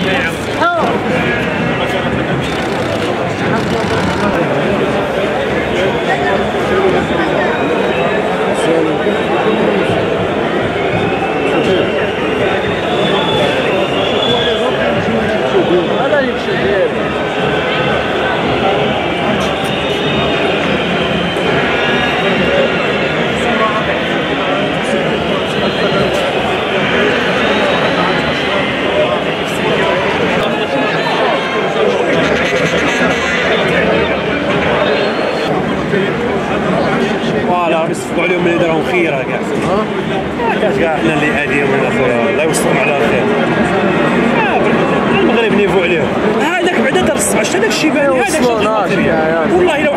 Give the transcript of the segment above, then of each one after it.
Olha. نصفقوا عليهم اللي دارهم خيرة كاع ما كاش كاع حنا اللي عاديين من اخويا الله يوصلهم على خير. المغرب نيفو عليهم. هذاك بعدا دار السبعه هذاك الشيباني هذاك. والله إلا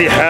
see how